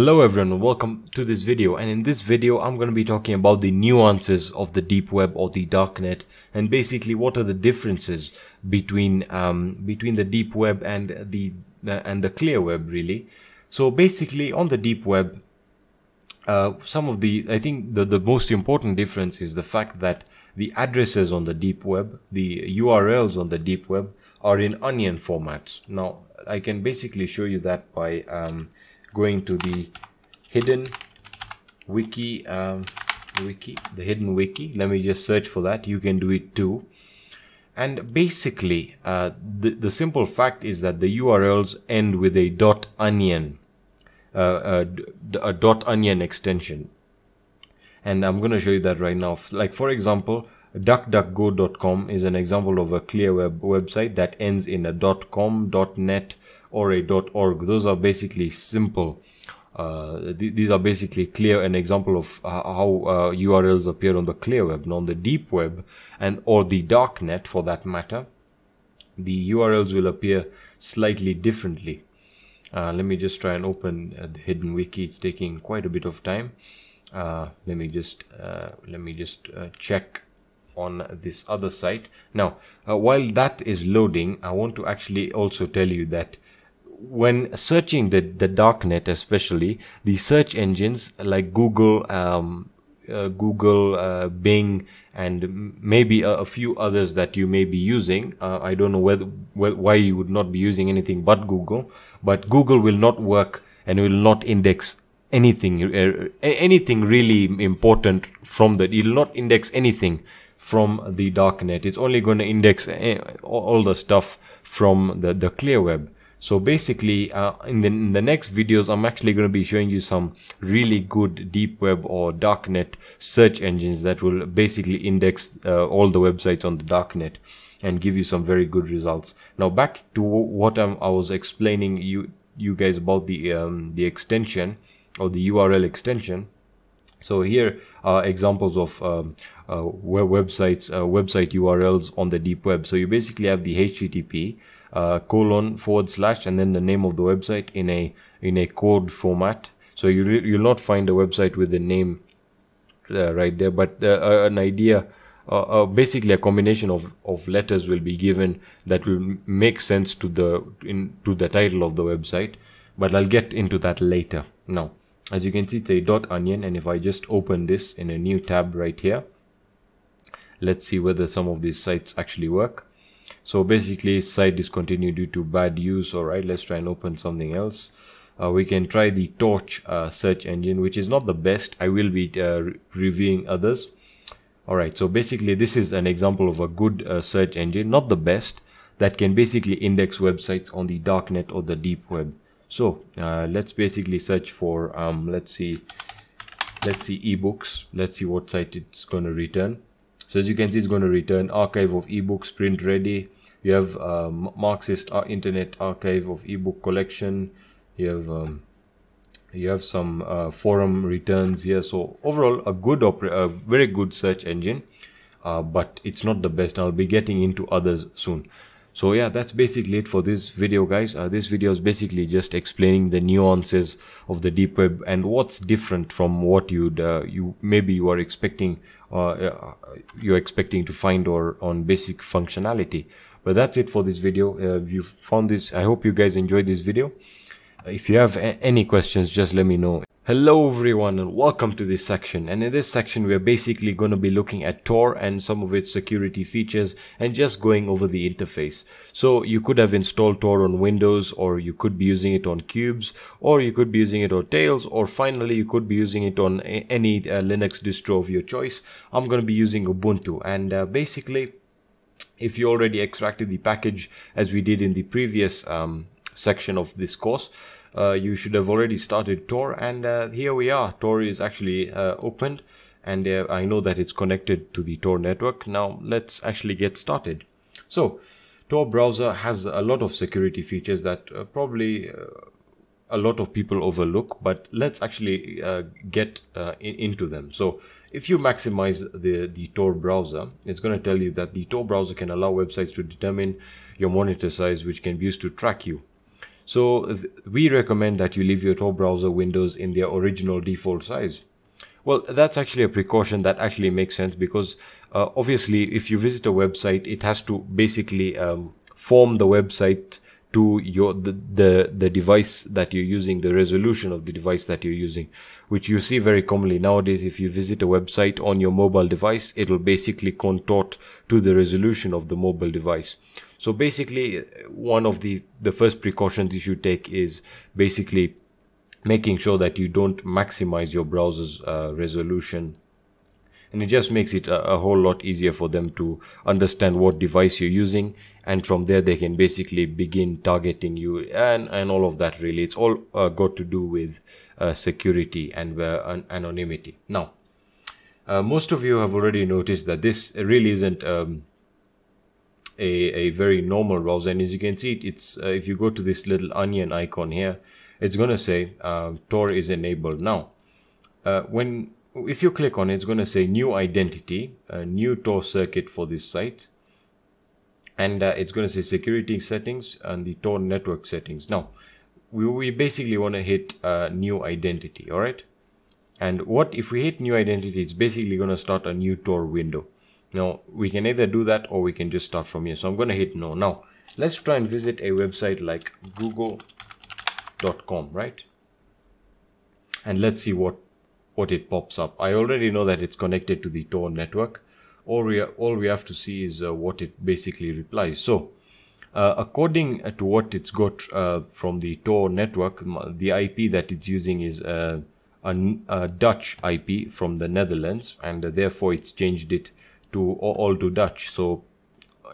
Hello everyone, welcome to this video and in this video I'm going to be talking about the nuances of the deep web or the darknet and basically what are the differences between um, between the deep web and the uh, and the clear web really. So basically on the deep web uh, some of the I think the, the most important difference is the fact that the addresses on the deep web, the URLs on the deep web are in onion formats. Now I can basically show you that by um, going to the hidden wiki um, wiki the hidden wiki. Let me just search for that. You can do it too. And basically uh, the, the simple fact is that the urls end with a dot onion uh, a, a dot onion extension. And i'm going to show you that right now. Like for example duckduckgo.com is an example of a clear web website that ends in a .com, .net, or a .org. Those are basically simple. Uh, th these are basically clear an example of uh, how uh, URLs appear on the clear web. Now on the deep web and or the dark net for that matter, the URLs will appear slightly differently. Uh, let me just try and open uh, the hidden wiki. It's taking quite a bit of time. Uh, let me just let me just check on this other site. Now, while that is loading, I want to actually also tell you that when searching the, the darknet especially the search engines like google um, uh, google uh, bing and maybe a, a, few others that you may be using uh, i don't know whether wh why you would not be using anything but google but google will not work and will not index anything uh, anything really important from that it will not index anything from the darknet it's only going to index eh, all the stuff from the the clear web so basically, uh, in, the, in, the, next videos, I'm actually going to be showing you some really good deep web or darknet search engines that will basically index uh, all the websites on the darknet and give you some very good results. Now back to what I'm, i was explaining you you guys about the um, the extension or the URL extension. So here are examples of um, web websites, uh, website URLs on the deep web. So you basically have the HTTP uh, colon forward slash and then the name of the website in a in a code format. So you you'll not find a website with the name uh, right there, but uh, an idea. Uh, uh, basically, a combination of, of letters will be given that will make sense to the in to the title of the website. But I'll get into that later. Now, as you can see, it's a dot onion, and if I just open this in a new tab right here, let's see whether some of these sites actually work. So basically site discontinued due to bad use all right let's try and open something else. Uh, we can try the torch uh, search engine which is not the best. I will be uh, re reviewing others. All right so basically this is an example of a good uh, search engine not the best that can basically index websites on the darknet or the deep web. So uh, let's basically search for um, let's see let's see ebooks. Let's see what site it's going to return so as you can see, it's going to return archive of ebooks print ready. You have um, Marxist Internet Archive of ebook collection. You have um, you have some uh, forum returns here. So overall, a good a very good search engine, uh, but it's not the best. I'll be getting into others soon. So yeah, that's basically it for this video guys. Uh, this video is basically just explaining the nuances of the deep web and what's different from what you'd uh, you maybe you are expecting uh, you're expecting to find or on basic functionality. But that's it for this video. Uh, if you found this, I hope you guys enjoyed this video. If you have any questions, just let me know. Hello everyone and welcome to this section and in this section we are basically going to be looking at Tor and some of its security features and just going over the interface. So you could have installed Tor on Windows or you could be using it on Qubes or you could be using it on Tails or finally you could be using it on any uh, Linux distro of your choice. I'm going to be using Ubuntu and uh, basically if you already extracted the package as we did in the previous um, section of this course uh, you should have already started Tor and uh, here we are. Tor is actually uh, opened and uh, I know that it's connected to the Tor network. Now let's actually get started. So Tor browser has a lot of security features that uh, probably uh, a lot of people overlook, but let's actually get in, into them. So if you maximize the, the Tor browser, it's going to tell you that the Tor browser can allow websites to determine your monitor size, which can be used to track you. So we recommend that you leave your Tor browser windows in their original default size. Well, that's actually a precaution that actually makes sense because uh, obviously if you visit a website, it has to basically um, form the website to your the, the the device that you're using the resolution of the device that you're using which you see very commonly nowadays. If you visit a website on your mobile device it'll basically contort to the resolution of the mobile device. So basically one of the the first precautions you should take is basically making sure that you don't maximize your browser's uh, resolution. And it just makes it a, a, whole lot easier for them to understand what device you're using and from there they can basically begin targeting you and and all of that really. It's all uh, got to do with uh, security and uh, anonymity. Now uh, most of you have already noticed that this really isn't um, a, a very normal browser. And as you can see it's uh, if you go to this little onion icon here it's going to say uh, Tor is enabled. Now when if you click on it, it's going to say new identity, new Tor circuit for this site. And uh, it's going to say security settings and the Tor network settings. Now, we, we basically want to hit uh, new identity, all right? And what if we hit new identity, it's basically going to start a new Tor window. Now, we can either do that or we can just start from here. So I'm going to hit no. Now, let's try and visit a website like google.com, right? And let's see what what it pops up. I already know that it's connected to the Tor network. All we, all we have to see is uh, what it basically replies. So, uh, according to what it's got uh, from the Tor network, the IP that it's using is uh, a, a, Dutch IP from the Netherlands, and uh, therefore it's changed it to all to Dutch. So,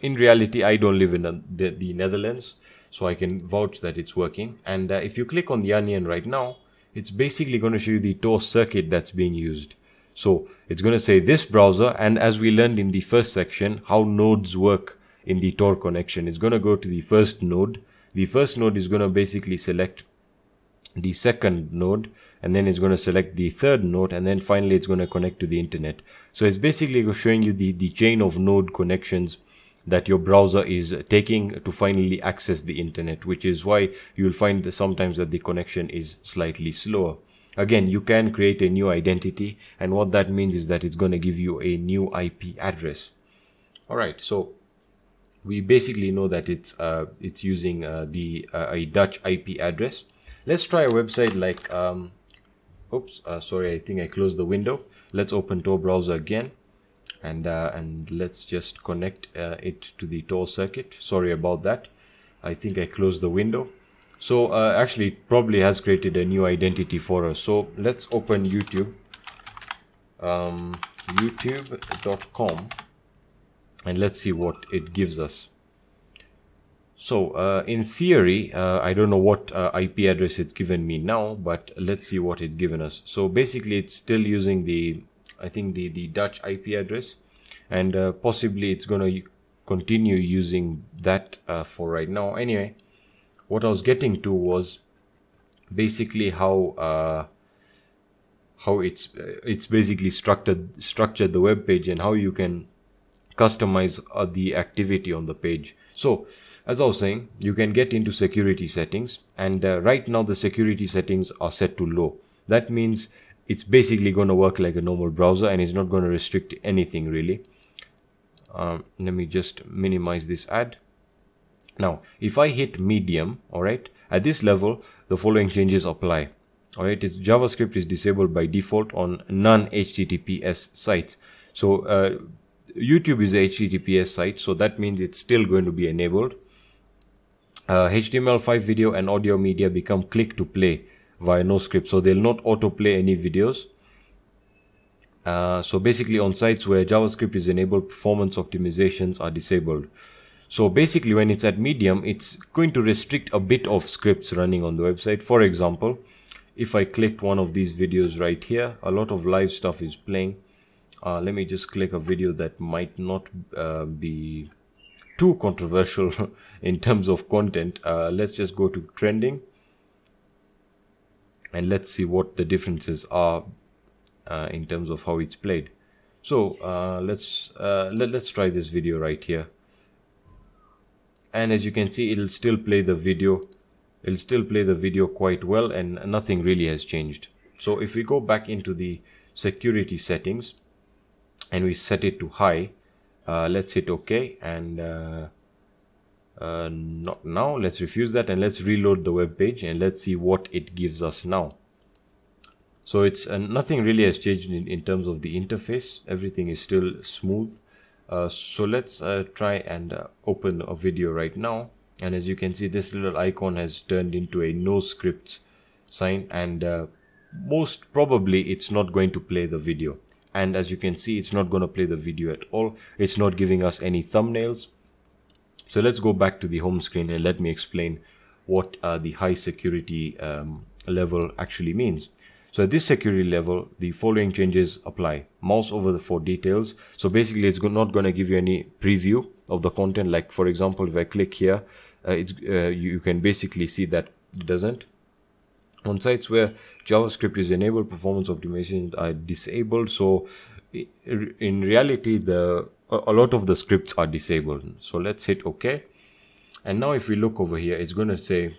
in reality, I don't live in the, the Netherlands, so I can vouch that it's working. And uh, if you click on the onion right now, it's basically going to show you the Tor circuit that's being used. So it's going to say this browser, and as we learned in the first section, how nodes work in the Tor connection. It's going to go to the first node. The first node is going to basically select the second node, and then it's going to select the third node, and then finally it's going to connect to the internet. So it's basically showing you the, the chain of node connections that your browser is taking to finally access the internet, which is why you'll find that sometimes that the connection is slightly slower. Again, you can create a new identity, and what that means is that it's going to give you a new IP address. All right, so we basically know that it's uh, it's using uh, the uh, a Dutch IP address. Let's try a website like um, oops, uh, sorry, I think I closed the window. Let's open Tor browser again and uh, and let's just connect uh, it to the Tor circuit sorry about that I think I closed the window so uh, actually it probably has created a new identity for us. So let's open YouTube. Um, youtube.com and let's see what it gives us. So uh, in theory uh, I don't know what uh, IP address it's given me now but let's see what it's given us. So basically it's still using the I think the the Dutch IP address, and uh, possibly it's gonna continue using that uh, for right now. Anyway, what I was getting to was basically how uh, how it's uh, it's basically structured structured the web page and how you can customize uh, the activity on the page. So as I was saying, you can get into security settings and uh, right now the security settings are set to low. That means it's basically going to work like a normal browser and it's not going to restrict anything really um, let me just minimize this ad now if I hit medium alright at this level the following changes apply. Alright JavaScript is disabled by default on non-HTTPS sites. So uh, YouTube is a HTTPS site so that means it's still going to be enabled. Uh, HTML5 video and audio media become click to play via NoScript so they'll not autoplay any videos. Uh, so basically on sites where javascript is enabled performance optimizations are disabled so basically when it's at medium it's going to restrict a bit of scripts running on the website. For example if I clicked one of these videos right here a lot of live stuff is playing. Uh, let me just click a video that might not uh, be too controversial in terms of content. Uh, let's just go to trending and let's see what the differences are uh, in terms of how it's played. So uh, let's uh, let, let's try this video right here and as you can see it'll still play the video. It'll still play the video quite well and nothing really has changed. So if we go back into the security settings and we set it to high uh, let's hit ok and uh, uh, not now. Let's refuse that and let's reload the web page and let's see what it gives us now. So it's uh, nothing really has changed in, in terms of the interface. Everything is still smooth uh, so let's uh, try and uh, open a video right now. And as you can see this little icon has turned into a no scripts sign. And uh, most probably it's not going to play the video. And as you can see it's not going to play the video at all. It's not giving us any thumbnails. So let's go back to the home screen and let me explain what uh, the high security um, level actually means so at this security level the following changes apply mouse over the four details so basically it's not going to give you any preview of the content like for example if i click here uh, it's uh, you can basically see that it doesn't on sites where JavaScript is enabled, performance optimizations are disabled. So in reality, the a lot of the scripts are disabled. So let's hit OK. And now if we look over here, it's going to say,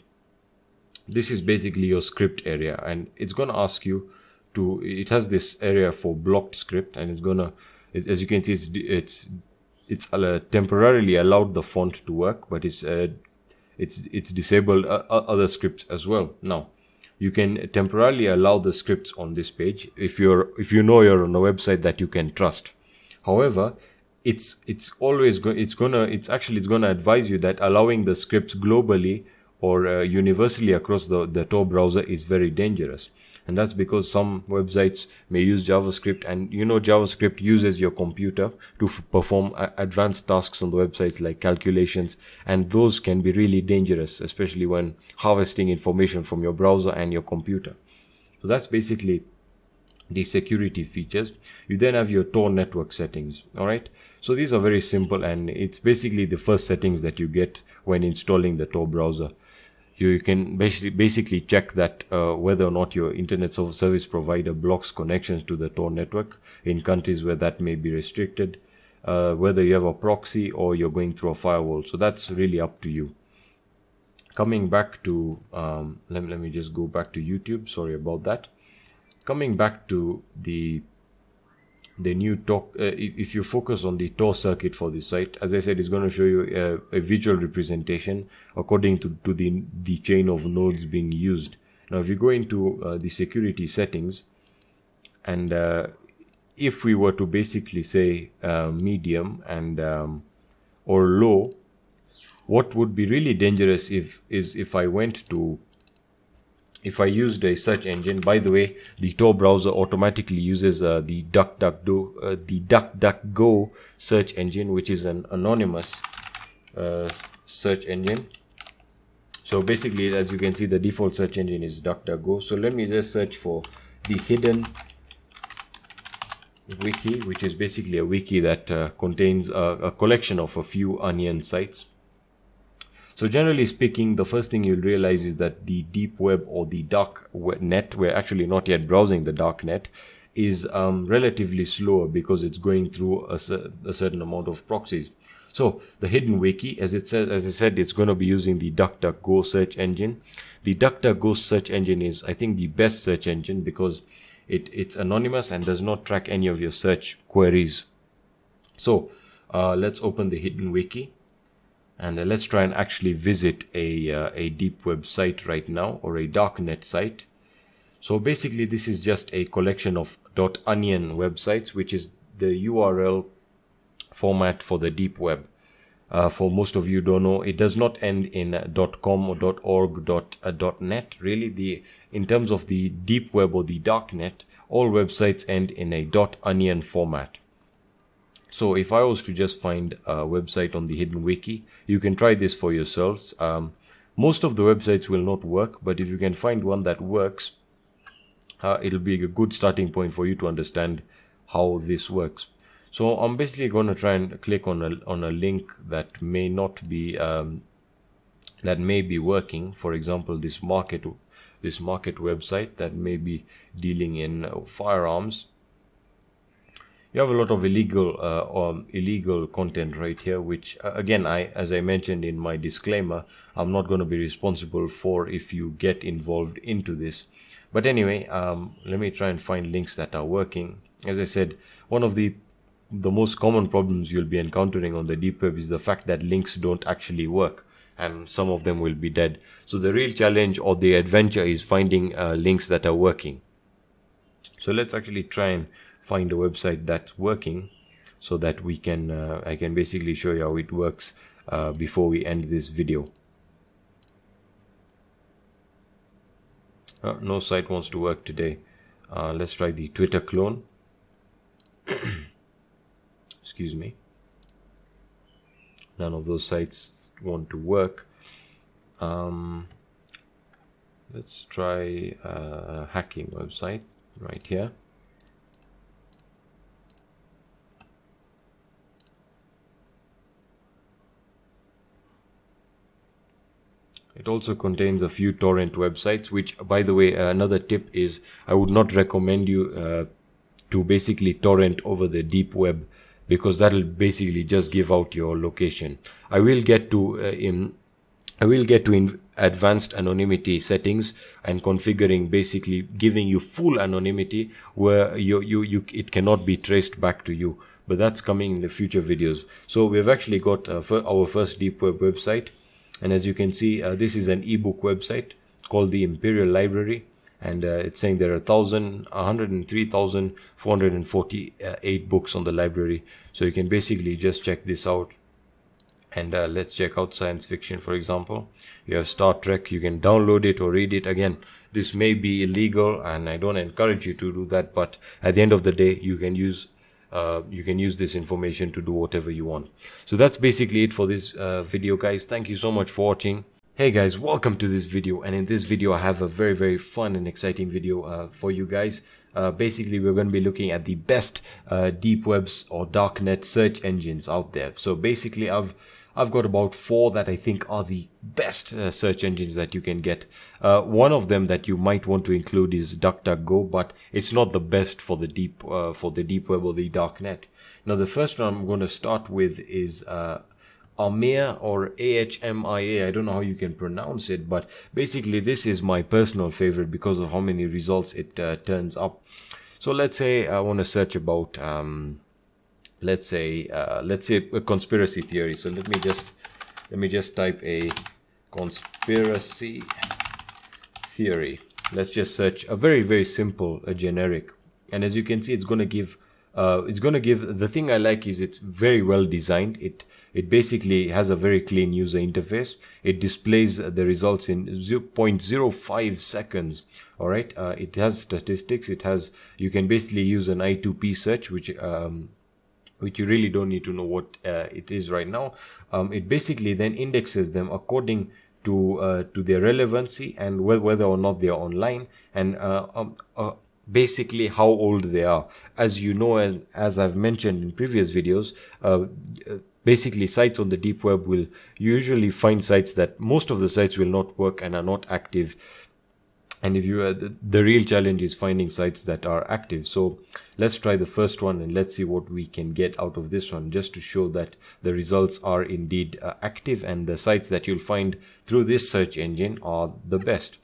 this is basically your script area. And it's going to ask you to, it has this area for blocked script. And it's going to, as you can see, it's, it's, it's uh, temporarily allowed the font to work, but it's, uh, it's, it's disabled uh, other scripts as well. Now, you can temporarily allow the scripts on this page if you're if you know you're on a website that you can trust however it's it's always going it's gonna it's actually it's gonna advise you that allowing the scripts globally or uh, universally across the, the Tor browser is very dangerous. And that's because some websites may use JavaScript and you know JavaScript uses your computer to perform advanced tasks on the websites like calculations and those can be really dangerous, especially when harvesting information from your browser and your computer. So that's basically the security features. You then have your Tor network settings. All right. So these are very simple and it's basically the first settings that you get when installing the Tor browser you can basically basically check that uh, whether or not your internet service provider blocks connections to the Tor network in countries where that may be restricted, uh, whether you have a proxy or you're going through a firewall. So that's really up to you. Coming back to, um, let, let me just go back to YouTube. Sorry about that. Coming back to the the new talk uh, if you focus on the tor circuit for this site as i said it's going to show you a, a, visual representation according to, to the the chain of nodes being used. Now if you go into uh, the security settings and uh, if we were to basically say uh, medium and um, or low what would be really dangerous if is if i went to if I used a search engine, by the way, the Tor browser automatically uses uh, the DuckDuckGo, uh, the DuckDuckGo search engine, which is an anonymous uh, search engine. So basically, as you can see, the default search engine is DuckDuckGo. So let me just search for the hidden wiki, which is basically a wiki that uh, contains a, a collection of a few onion sites. So generally speaking, the first thing you'll realize is that the deep web or the dark net, we're actually not yet browsing the dark net, is um, relatively slower because it's going through a, a, certain amount of proxies. So the hidden wiki, as it says, as I said, it's going to be using the DuckDuckGo search engine. The DuckDuckGo search engine is, I think, the best search engine because it, it's anonymous and does not track any of your search queries. So uh, let's open the hidden wiki and uh, let's try and actually visit a, uh, a deep web site right now or a darknet site. So basically this is just a collection of .onion websites which is the URL format for the deep web. Uh, for most of you don't know, it does not end in .com or .org, uh, .net. Really, the in terms of the deep web or the darknet, all websites end in a .onion format. So if I was to just find a website on the hidden wiki, you can try this for yourselves. Um, most of the websites will not work, but if you can find one that works, uh, it'll be a good starting point for you to understand how this works. So I'm basically going to try and click on a on a link that may not be um, that may be working. For example, this market this market website that may be dealing in firearms you have a lot of illegal uh, um, illegal content right here which uh, again i as i mentioned in my disclaimer i'm not going to be responsible for if you get involved into this. But anyway um, let me try and find links that are working. As i said one of the the most common problems you'll be encountering on the deep web is the fact that links don't actually work and some of them will be dead. So the real challenge or the adventure is finding uh, links that are working. So let's actually try and find a website that's working so that we can uh, I can basically show you how it works uh, before we end this video. Uh, no site wants to work today. Uh, let's try the Twitter clone. Excuse me. None of those sites want to work. Um, let's try a hacking website right here It also contains a few torrent websites, which, by the way, uh, another tip is I would not recommend you uh, to basically torrent over the deep web because that'll basically just give out your location. I will get to uh, in I will get to advanced anonymity settings and configuring basically giving you full anonymity where you, you, you it cannot be traced back to you. But that's coming in the future videos. So we've actually got uh, our first deep web website and as you can see uh, this is an ebook website called the imperial library. And uh, it's saying there are 103,448 books on the library. So you can basically just check this out. And uh, let's check out science fiction for example. You have Star Trek. You can download it or read it. Again this may be illegal and I don't encourage you to do that. But at the end of the day you can use uh, you can use this information to do whatever you want. So that's basically it for this uh, video guys. Thank you so much for watching. Hey guys, welcome to this video and in this video I have a very very fun and exciting video uh, for you guys. Uh, basically we're going to be looking at the best uh, deep webs or darknet search engines out there. So basically I've I've got about four that I think are the best uh, search engines that you can get. Uh, one of them that you might want to include is DuckDuckGo, but it's not the best for the deep uh, for the deep web or the dark net. Now, the first one I'm going to start with is uh, Ahmia or AHMIA. I don't know how you can pronounce it, but basically this is my personal favorite because of how many results it uh, turns up. So let's say I want to search about. Um, let's say uh, let's say a conspiracy theory. So let me just let me just type a conspiracy theory. Let's just search a very very simple a generic. And as you can see it's going to give uh, it's going to give the thing I like is it's very well designed. It it basically has a very clean user interface. It displays the results in 0.05 seconds. All right uh, it has statistics. It has you can basically use an i2p search which um, which you really don't need to know what uh, it is right now. Um, it basically then indexes them according to uh, to their relevancy and wh- whether or not they are online and uh, um, uh, basically how old they are. As you know, and as I've mentioned in previous videos, uh, basically sites on the deep web will usually find sites that most of the sites will not work and are not active and if you uh, the, the real challenge is finding sites that are active. So let's try the first one and let's see what we can get out of this one just to show that the results are indeed uh, active and the sites that you'll find through this search engine are the best.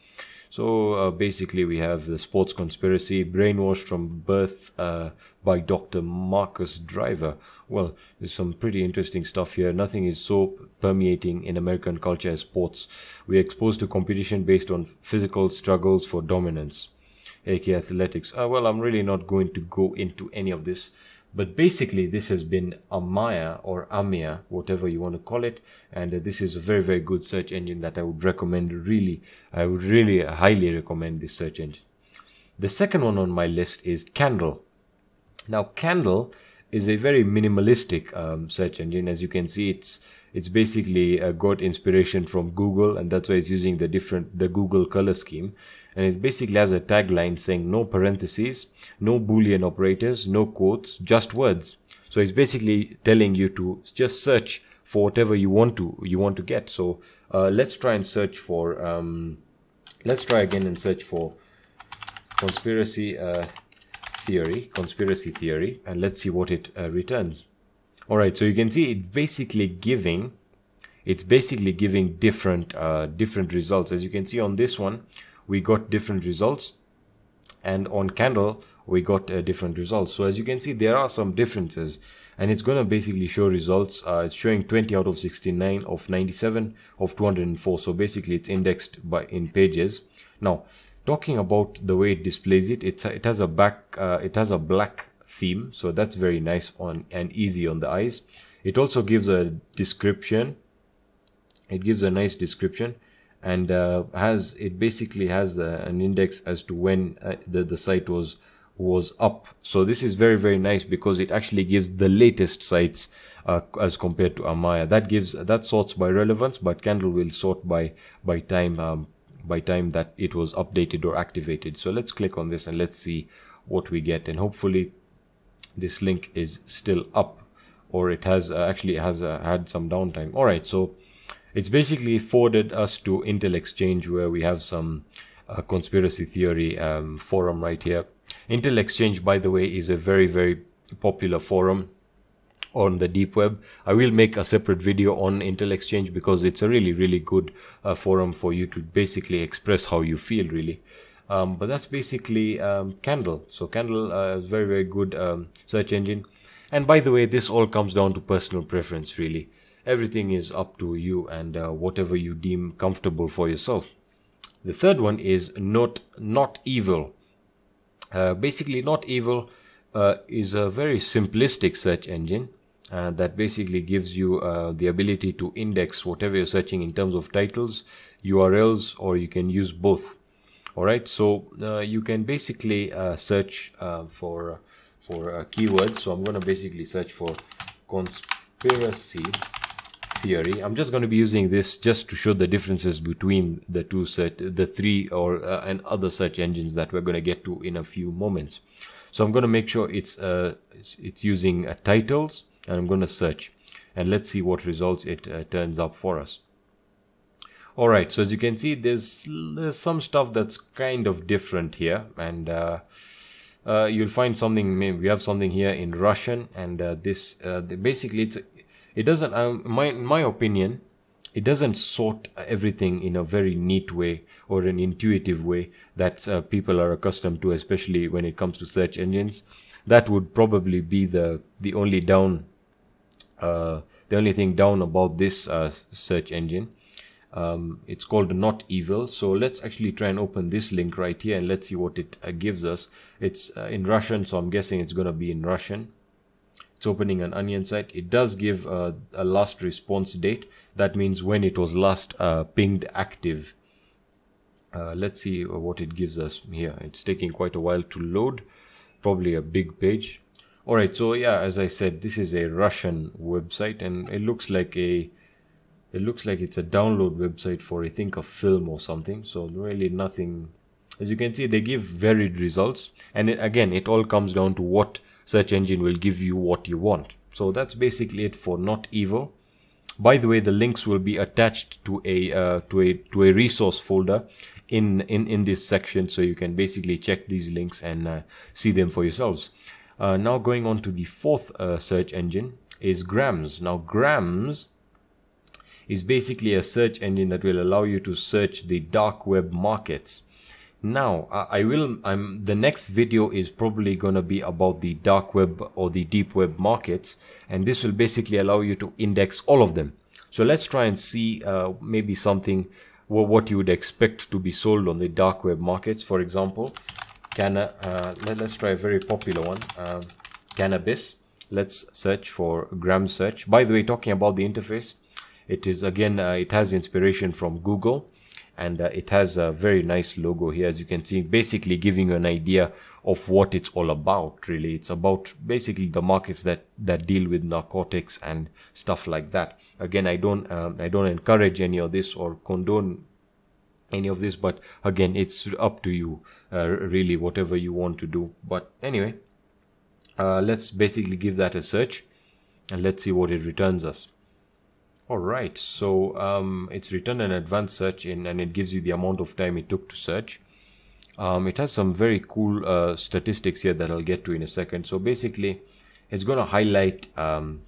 So uh, basically we have the sports conspiracy brainwashed from birth uh, by Dr. Marcus Driver. Well, there's some pretty interesting stuff here. Nothing is so permeating in American culture as sports. We're exposed to competition based on physical struggles for dominance, aka athletics. Uh, well, I'm really not going to go into any of this. But basically, this has been Amaya or Amia, whatever you want to call it. And uh, this is a very, very good search engine that I would recommend. Really, I would really highly recommend this search engine. The second one on my list is Candle. Now, Candle is a very minimalistic um, search engine. As you can see, it's it's basically uh, got inspiration from Google, and that's why it's using the different the Google color scheme. And it basically has a tagline saying no parentheses, no boolean operators, no quotes, just words. So it's basically telling you to just search for whatever you want to you want to get. So uh, let's try and search for um, let's try again and search for conspiracy uh, theory conspiracy theory and let's see what it uh, returns. All right so you can see it basically giving it's basically giving different uh, different results. As you can see on this one we got different results and on candle we got uh, different results. So as you can see there are some differences and it's going to basically show results uh, it's showing 20 out of 69 of 97 of 204 so basically it's indexed by in pages. Now talking about the way it displays it it's a, it has a back uh, it has a black theme so that's very nice on and easy on the eyes. It also gives a description. It gives a nice description and uh, has it basically has the, an index as to when uh, the, the site was was up. So this is very very nice because it actually gives the latest sites uh, as compared to Amaya. That gives that sorts by relevance but Candle will sort by by time um, by time that it was updated or activated. So let's click on this and let's see what we get. And hopefully this link is still up or it has uh, actually has uh, had some downtime. All right. So it's basically forwarded us to Intel Exchange where we have some uh, conspiracy theory um, forum right here. Intel Exchange, by the way, is a very, very popular forum on the deep web. I will make a separate video on Intel Exchange because it's a really, really good uh, forum for you to basically express how you feel, really. Um, but that's basically um, Candle. So Candle uh, is very, very good um, search engine. And by the way, this all comes down to personal preference, really everything is up to you and uh, whatever you deem comfortable for yourself the third one is not not evil uh, basically not evil uh, is a very simplistic search engine uh, that basically gives you uh, the ability to index whatever you're searching in terms of titles urls or you can use both all right so uh, you can basically search for for keywords so i'm going to basically search for conspiracy theory. I'm just going to be using this just to show the differences between the two set, the three or uh, and other search engines that we're going to get to in a few moments. So I'm going to make sure it's uh, it's, it's using uh, titles and I'm going to search and let's see what results it uh, turns up for us. All right, so as you can see, there's, there's some stuff that's kind of different here and uh, uh, you'll find something we have something here in Russian and uh, this uh, basically it's it doesn't um, my in my opinion it doesn't sort everything in a very neat way or an intuitive way that uh, people are accustomed to especially when it comes to search engines that would probably be the the only down uh, the only thing down about this uh, search engine um, it's called not evil. So let's actually try and open this link right here and let's see what it uh, gives us. It's uh, in russian so i'm guessing it's going to be in russian. It's opening an onion site. It does give uh, a last response date. That means when it was last pinged active. Let's see what it gives us here. It's taking quite a while to load. Probably a big page all right so yeah as i said this is a russian website and it looks like a it looks like it's a download website for i think a film or something so really nothing as you can see they give varied results and it, again it all comes down to what search engine will give you what you want. So that's basically it for not evil. By the way, the links will be attached to a uh, to a to a resource folder in in in this section, so you can basically check these links and uh, see them for yourselves. Uh, now going on to the fourth uh, search engine is Grams. Now Grams is basically a search engine that will allow you to search the dark web markets. Now, I will, I'm, the next video is probably going to be about the dark web or the deep web markets. And this will basically allow you to index all of them. So let's try and see uh, maybe something, what you would expect to be sold on the dark web markets. For example, canna, uh, let, us try a very popular one, uh, cannabis. Let's search for gram search. By the way, talking about the interface, it is again, uh, it has inspiration from Google and uh, it has a very nice logo here as you can see basically giving you an idea of what it's all about really it's about basically the markets that that deal with narcotics and stuff like that again i don't um, i don't encourage any of this or condone any of this but again it's up to you uh, really whatever you want to do but anyway uh, let's basically give that a search and let's see what it returns us all right, so um, it's returned an advanced search in and it gives you the amount of time it took to search. um, it has some very cool uh, statistics here that I'll get to in a second. So basically, it's going to highlight um,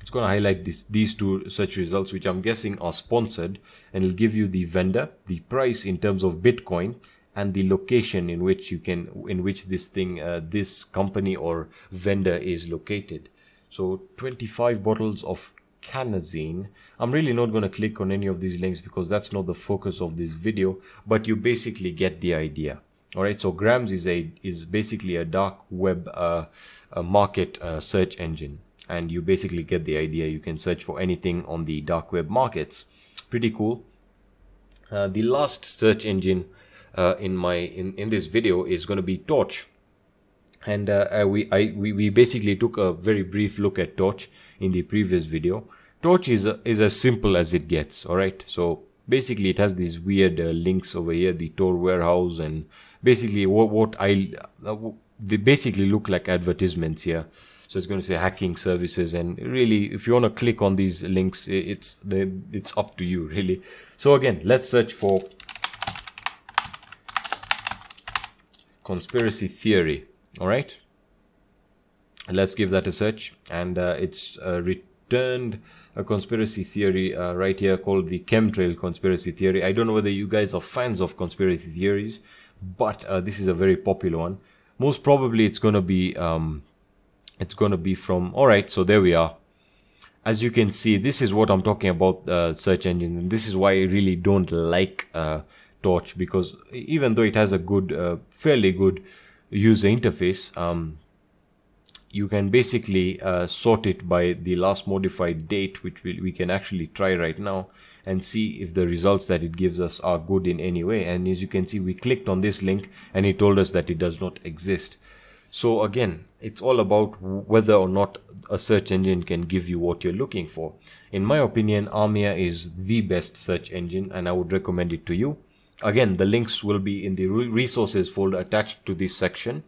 it's going to highlight this, these two search results, which I'm guessing are sponsored, and it'll give you the vendor, the price in terms of Bitcoin, and the location in which you can in which this thing uh, this company or vendor is located. So 25 bottles of Canazine. I'm really not going to click on any of these links because that's not the focus of this video, but you basically get the idea. All right, so Grams is a is basically a dark web uh, a market uh, search engine, and you basically get the idea. You can search for anything on the dark web markets. Pretty cool. Uh, the last search engine uh, in my in in this video is going to be Torch, and uh, we I we, we basically took a very brief look at Torch in the previous video. Torch is, a, is as simple as it gets, alright? So basically it has these weird uh, links over here, the Tor warehouse and basically what, what I, uh, they basically look like advertisements here. So it's going to say hacking services and really if you want to click on these links, it's, it's up to you really. So again, let's search for conspiracy theory, alright? let's give that a search and uh, it's uh, returned a conspiracy theory uh, right here called the chemtrail conspiracy theory i don't know whether you guys are fans of conspiracy theories but uh, this is a very popular one most probably it's going to be um, it's going to be from all right so there we are. As you can see this is what i'm talking about uh, search engine and this is why i really don't like uh, torch because even though it has a good fairly good user interface um, you can basically uh, sort it by the last modified date which we, we can actually try right now and see if the results that it gives us are good in any way. And as you can see we clicked on this link and it told us that it does not exist so again it's all about whether or not a search engine can give you what you're looking for in my opinion Aarmia is the best search engine and I would recommend it to you again the links will be in the resources folder attached to this section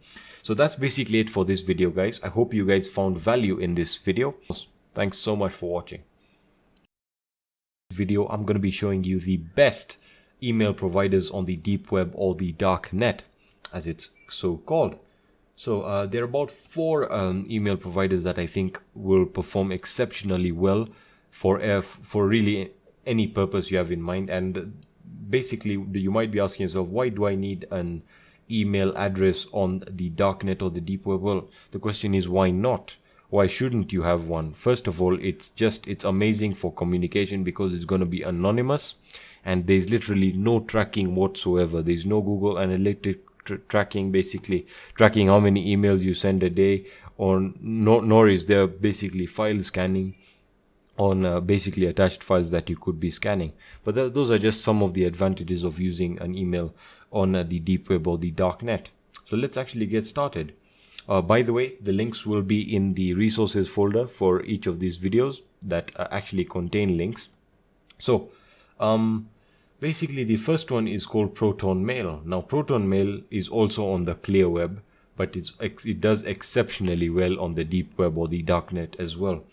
so that's basically it for this video guys. I hope you guys found value in this video. Thanks so much for watching. This video I'm going to be showing you the best email providers on the deep web or the dark net as it's so called. So uh, there are about four um, email providers that I think will perform exceptionally well for uh, for really any purpose you have in mind. And basically, you might be asking yourself, why do I need an email address on the darknet or the deep web well the question is why not why shouldn't you have one? First of all it's just it's amazing for communication because it's going to be anonymous and there's literally no tracking whatsoever there's no google analytics tr tracking basically tracking how many emails you send a day or no, nor is there basically file scanning on uh, basically attached files that you could be scanning but th those are just some of the advantages of using an email on uh, the deep web or the dark net. So let's actually get started. Uh, by the way, the links will be in the resources folder for each of these videos that uh, actually contain links. So, um, basically the first one is called Proton Mail. Now, Proton Mail is also on the clear web, but it does exceptionally well on the deep web or the darknet as well.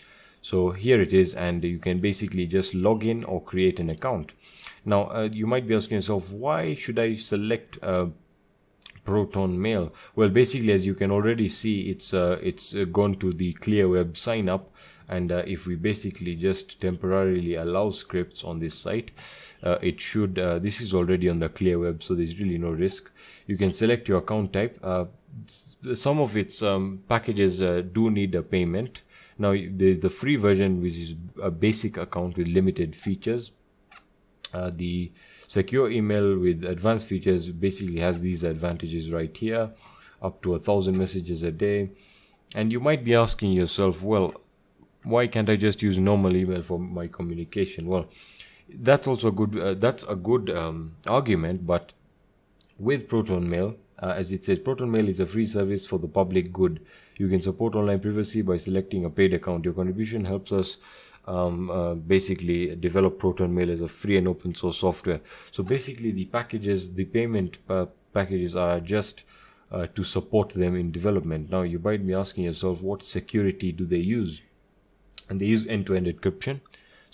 So here it is and you can basically just log in or create an account. Now uh, you might be asking yourself, why should I select uh, Proton Mail? Well, basically, as you can already see, it's uh, it's uh, gone to the clear web sign up. And uh, if we basically just temporarily allow scripts on this site, uh, it should, this is already on the clear web, so there's really no risk. You can select your account type. some of its um, packages do need a payment. Now there's the free version which is a basic account with limited features. Uh, the secure email with advanced features basically has these advantages right here up to a thousand messages a day and you might be asking yourself well why can't i just use normal email for my communication well that's also good uh, that's a good um, argument but with proton mail uh, as it says proton mail is a free service for the public good you can support online privacy by selecting a paid account. Your contribution helps us um, uh, basically develop Proton Mail as a free and open source software. So basically, the packages, the payment uh, packages are just uh, to support them in development. Now, you might be asking yourself, what security do they use? And they use end-to-end encryption.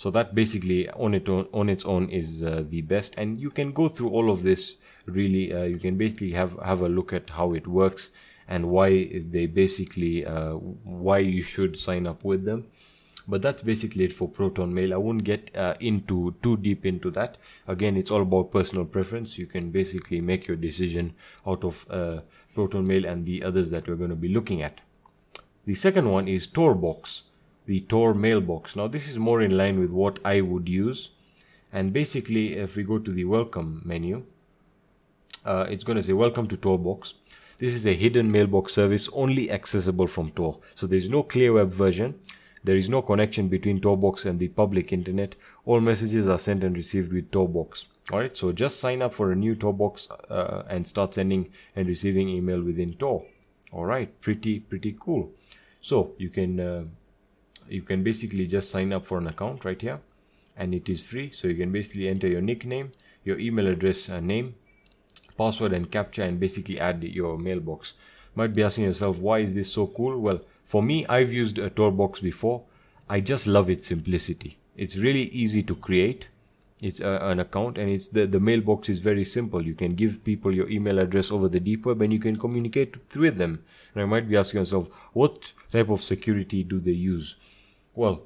So that basically on it on, on its own is uh, the best, and you can go through all of this really uh, you can basically have have a look at how it works and why they basically uh, why you should sign up with them. But that's basically it for proton mail. I won't get uh, into too deep into that. Again it's all about personal preference. You can basically make your decision out of uh, proton mail and the others that we're going to be looking at. The second one is torbox the tor mailbox now this is more in line with what i would use and basically if we go to the welcome menu uh, it's going to say welcome to torbox this is a hidden mailbox service only accessible from Tor. So there's no clear web version. There is no connection between Torbox and the public internet. All messages are sent and received with Torbox. Alright, so just sign up for a new Torbox uh, and start sending and receiving email within Tor. Alright, pretty, pretty cool. So you can, uh, you can basically just sign up for an account right here and it is free. So you can basically enter your nickname, your email address and name password and captcha and basically add your mailbox. Might be asking yourself, why is this so cool? Well, for me, I've used a Torbox before. I just love its simplicity. It's really easy to create. It's a, an account and it's the, the mailbox is very simple. You can give people your email address over the deep web and you can communicate with them. And I might be asking yourself, what type of security do they use? Well,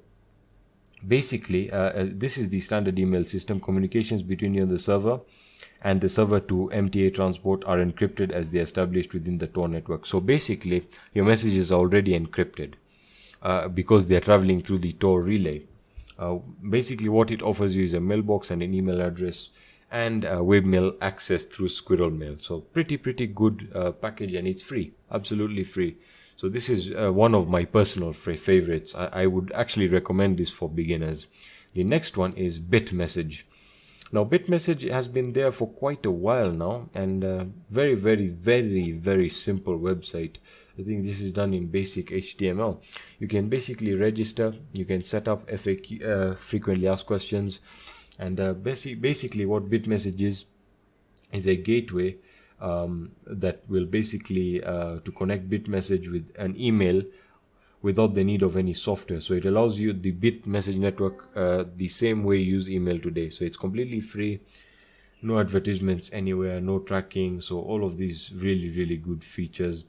basically, uh, uh, this is the standard email system. Communications between you and the server and the server to MTA transport are encrypted as they are established within the Tor network. So basically, your message is already encrypted uh, because they are traveling through the Tor relay. Uh, basically, what it offers you is a mailbox and an email address and webmail access through SquirrelMail. So pretty pretty good uh, package and it's free, absolutely free. So this is uh, one of my personal favorites. I, I would actually recommend this for beginners. The next one is BitMessage. Now, BitMessage has been there for quite a while now, and uh, very, very, very, very simple website. I think this is done in basic HTML. You can basically register, you can set up FAQ, uh, frequently asked questions, and uh, basic, basically what BitMessage is is a gateway um, that will basically uh, to connect BitMessage with an email without the need of any software. So it allows you the BitMessage network uh, the same way you use email today. So it's completely free, no advertisements anywhere, no tracking. So all of these really, really good features.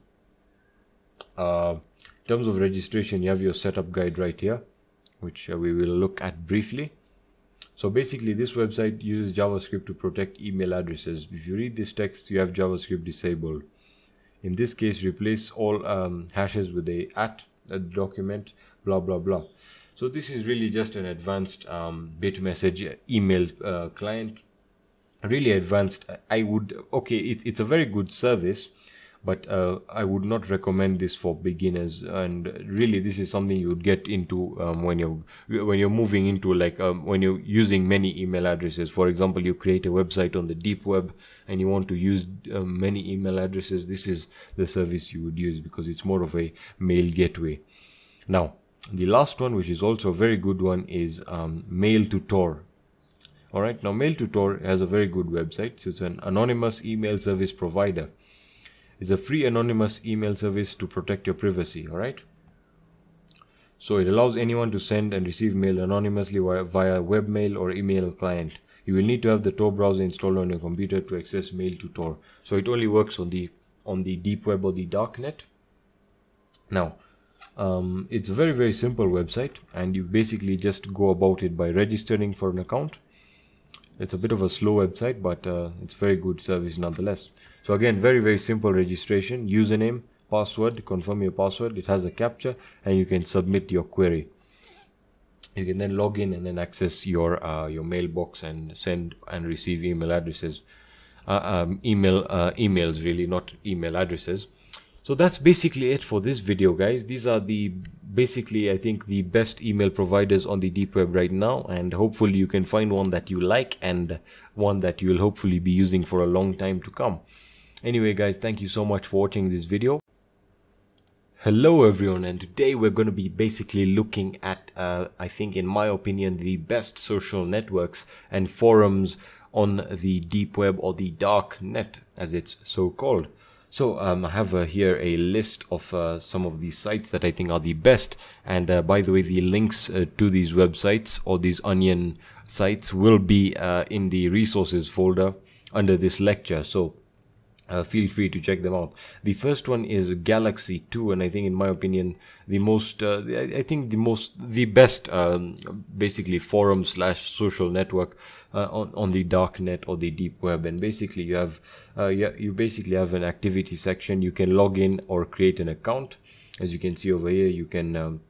Uh, in terms of registration, you have your setup guide right here, which uh, we will look at briefly. So basically this website uses JavaScript to protect email addresses. If you read this text, you have JavaScript disabled. In this case, replace all um, hashes with a at a document blah blah blah so this is really just an advanced um, BitMessage email uh, client really advanced i would okay it, it's a very good service but uh, I would not recommend this for beginners. And really, this is something you would get into um, when you're when you're moving into like um, when you're using many email addresses. For example, you create a website on the deep web and you want to use um, many email addresses. This is the service you would use because it's more of a mail gateway. Now, the last one, which is also a very good one, is um, Mail2Tor. All right, now Mail2Tor has a very good website. So it's an anonymous email service provider is a free anonymous email service to protect your privacy, alright? So it allows anyone to send and receive mail anonymously via, via webmail or email client. You will need to have the Tor browser installed on your computer to access mail to Tor. So it only works on the on the deep web or the darknet. Now, um, it's a very very simple website, and you basically just go about it by registering for an account. It's a bit of a slow website, but uh, it's very good service nonetheless. So again, very, very simple registration, username, password, confirm your password. It has a captcha and you can submit your query. You can then log in and then access your uh, your mailbox and send and receive email addresses, uh, um, email uh, emails really, not email addresses. So that's basically it for this video, guys. These are the basically I think the best email providers on the deep web right now, and hopefully you can find one that you like and one that you will hopefully be using for a long time to come. Anyway guys, thank you so much for watching this video. Hello everyone and today we're going to be basically looking at, uh, I think in my opinion, the best social networks and forums on the deep web or the dark net as it's so called. So um, I have uh, here a list of uh, some of these sites that I think are the best and uh, by the way the links uh, to these websites or these onion sites will be uh, in the resources folder under this lecture so uh, feel free to check them out. The first one is Galaxy 2, and I think, in my opinion, the most, uh, I, think the most, the best, um, basically forum slash social network uh, on on the dark net or the deep web. And basically, you have, uh, you, you basically have an activity section. You can log in or create an account. As you can see over here, you can um,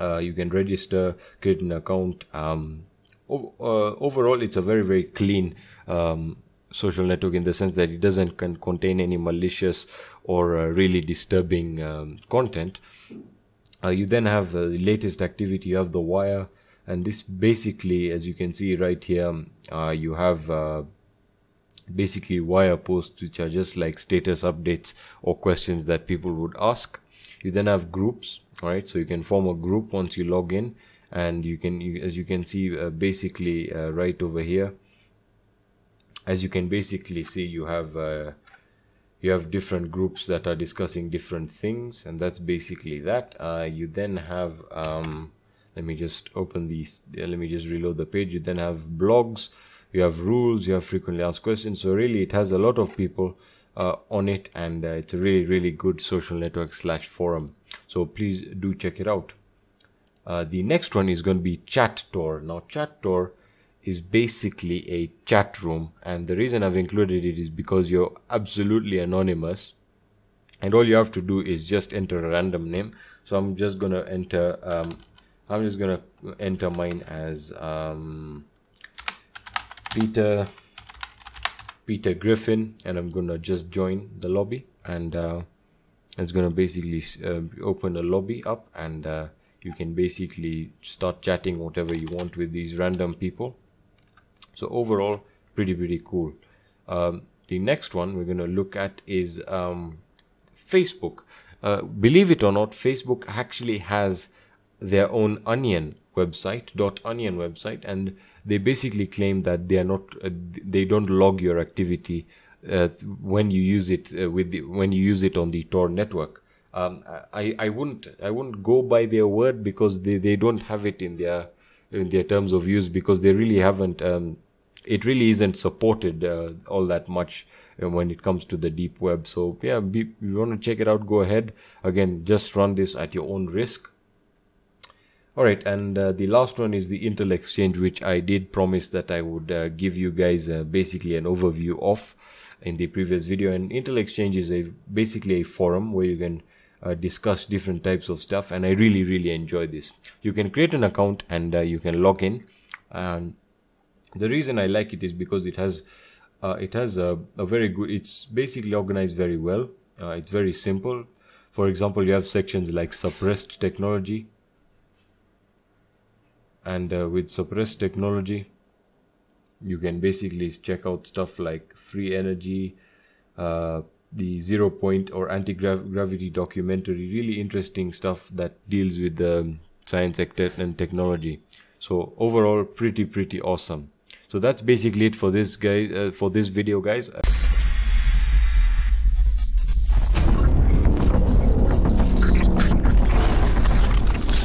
uh, you can register, create an account. Um, uh, overall, it's a very very clean. Um, social network in the sense that it doesn't con- contain any malicious or uh, really disturbing um, content. Uh, you then have uh, the latest activity, of the wire, and this basically, as you can see right here, uh, you have uh, basically wire posts which are just like status updates or questions that people would ask. You then have groups, all right, so you can form a group once you log in, and you can, you, as you can see, uh, basically right over here as you can basically see you have uh, you have different groups that are discussing different things and that's basically that. Uh, you then have um, let me just open these let me just reload the page. You then have blogs you have rules you have frequently asked questions. So really it has a lot of people uh, on it and uh, it's a really really good social network slash forum. So please do check it out. Uh, the next one is going to be Chattor now Chattor is basically a chat room. And the reason I've included it is because you're absolutely anonymous. And all you have to do is just enter a random name. So I'm just gonna enter um, I'm just gonna enter mine as um, Peter Peter Griffin. And I'm gonna just join the lobby. And uh, it's gonna basically uh, open a lobby up. And uh, you can basically start chatting whatever you want with these random people so overall pretty pretty cool. Um, the next one we're going to look at is um, facebook. Uh, believe it or not facebook actually has their own onion website dot onion website and they basically claim that they are not uh, they don't log your activity uh, when you use it uh, with the, when you use it on the tor network. Um, I, I wouldn't I wouldn't go by their word because they, they don't have it in their in their terms of use because they really haven't um, it really isn't supported uh, all that much uh, when it comes to the deep web. So yeah be, if you want to check it out go ahead. Again just run this at your own risk. All right and uh, the last one is the intel exchange which i did promise that i would uh, give you guys uh, basically an overview of in the previous video. And intel exchange is a basically a forum where you can uh, discuss different types of stuff and i really really enjoy this. You can create an account and uh, you can log in and the reason i like it is because it has uh, it has a, a, very good it's basically organized very well. Uh, it's very simple. For example you have sections like suppressed technology. And uh, with suppressed technology you can basically check out stuff like free energy uh, the zero point or anti-gravity documentary really interesting stuff that deals with the science and technology. So overall pretty pretty awesome so that's basically it for this guy uh, for this video guys